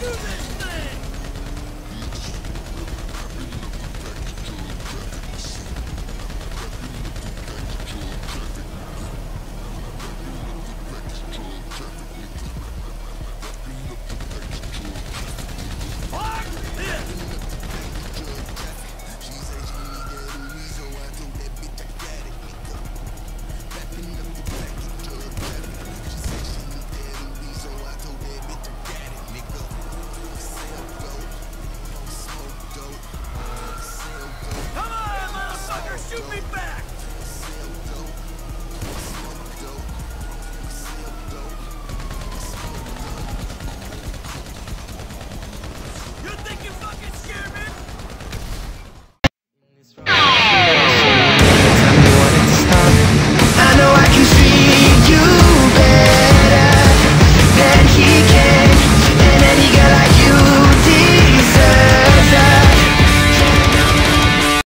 Do this! Shoot me back!